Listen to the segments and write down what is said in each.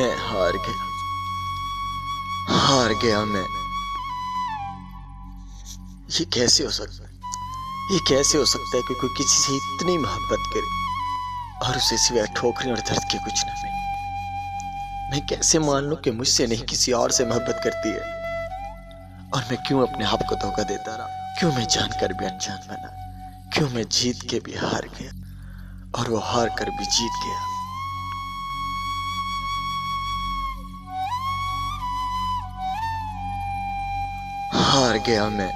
میں ہار گیا۔ ہار گیا میں یہ کیسے ہو سکتا ہے؟ یہ کیسے ہو سکتا ہے کہ کوئی کسی سے اتنی محبت کرے اور اسے سوائے ٹھوکریں اور درد کے کچھ نہ ملے؟ میں کیسے مان لوں کہ مجھ سے نہیں، کسی اور سے محبت کرتی ہے؟ اور میں کیوں اپنے آپ کو دھوکہ دیتا رہا؟ کیوں میں جان کر بھی انجان بنا؟ کیوں میں جیت کے بھی ہار گیا اور وہ ہار کر بھی جیت گیا؟ ہار گیا میں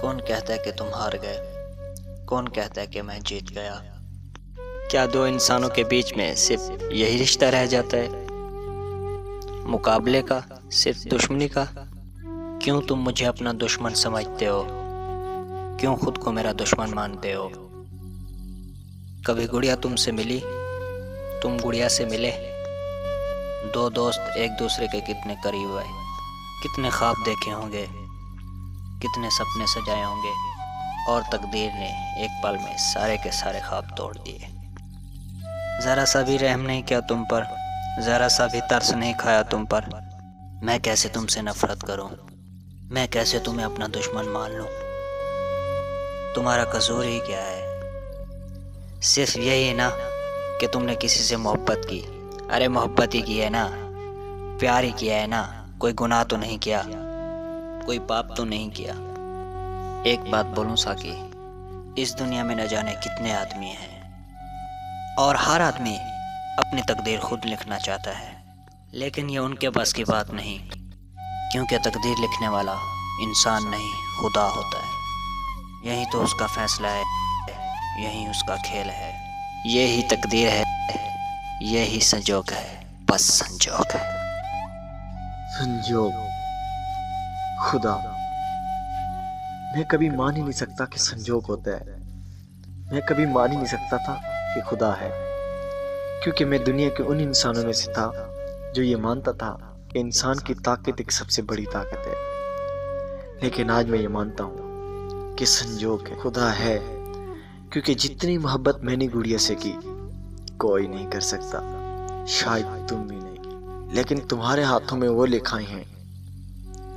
کون کہتا ہے کہ تم ہار گئے؟ کون کہتا ہے کہ میں جیت گیا؟ کیا دو انسانوں کے بیچ میں صرف یہی رشتہ رہ جاتا ہے؟ مقابلے کا صرف دشمنی کا؟ کیوں تم مجھے اپنا دشمن سمجھتے ہو؟ کیوں خود کو میرا دشمن مانتے ہو؟ کبھی گڑیا تم سے ملی؟ تم گڑیا سے ملے؟ دو دوست ایک دوسرے کے کتنے قریب آئے کتنے خواب دیکھے ہوں گے؟ کتنے سپنے سجائے ہوں گے؟ اور تقدیر نے ایک پل میں سارے کے سارے خواب توڑ دیے۔ ذرا سا بھی رحم نہیں کیا تم پر؟ ذرا سا بھی ترس نہیں کھایا تم پر؟ میں کیسے تم سے نفرت کروں؟ میں کیسے تمہیں اپنا دشمن مان لوں؟ تمہارا قصور ہی کیا ہے؟ صرف یہی نا کہ تم نے کسی سے محبت کی۔ ارے، محبت ہی کی ہے نا۔ پیار ہی کیا ہے نا۔ کوئی گناہ تو نہیں کیا۔ کوئی پاپ تو نہیں کیا۔ ایک بات بولوں ساکی، اس دنیا میں نہ جانے کتنے آدمی ہیں۔ اور ہر آدمی اپنی تقدیر خود لکھنا چاہتا ہے۔ لیکن یہ ان کے بس کی بات نہیں۔ کیونکہ تقدیر لکھنے والا انسان نہیں، خدا ہوتا ہے۔ یہی تو اس کا فیصلہ ہے، یہی اس کا کھیل ہے۔ یہی تقدیر ہے، یہی سنجوگ ہے۔ بس سنجوگ ہے۔ سنجوگ خدا۔ میں کبھی مان ہی نہیں سکتا کہ سنجوگ ہوتا ہے۔ میں کبھی مان ہی نہیں سکتا تھا کہ خدا ہے۔ کیونکہ میں دنیا کے ان انسانوں میں سے تھا جو یہ مانتا تھا۔ انسان کی طاقت ایک سب سے بڑی طاقت ہے۔ لیکن آج میں یہ مانتا ہوں کہ سنجوگ ہے، خدا ہے۔ کیونکہ جتنی محبت میں نے گڑیا سے کی، کوئی نہیں کر سکتا۔ شاید تم بھی نہیں۔ لیکن تمہارے ہاتھوں میں وہ لکھائیں ہیں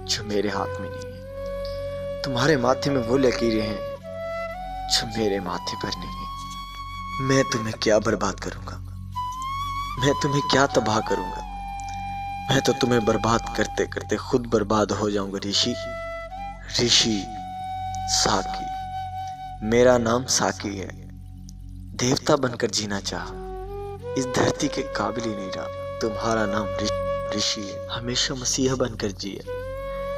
جو میرے ہاتھ میں نہیں ہے تمہارے ماتھے میں وہ لکیریں ہیں جو میرے ماتھے پر نہیں ہے میں تمہیں کیا برباد کروں گا؟ میں تمہیں کیا تباہ کروں گا؟ میں تو تمہیں برباد کرتے کرتے خود برباد ہو جاؤں گا رشی رشی ساکی۔ میرا نام ساکی ہے۔ دیوتا بن کر جینا چاہ۔ اس دھرتی کے قابل ہی نہیں رہا۔ تمہارا نام رشی ہے۔ ہمیشہ مسیح بن کر جیے۔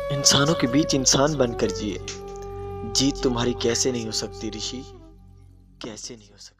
انسانوں کے بیچ انسان بن کر جیے۔ جیت تمہاری کیسے نہیں ہو سکتی رشی؟ کیسے نہیں ہو سکتی؟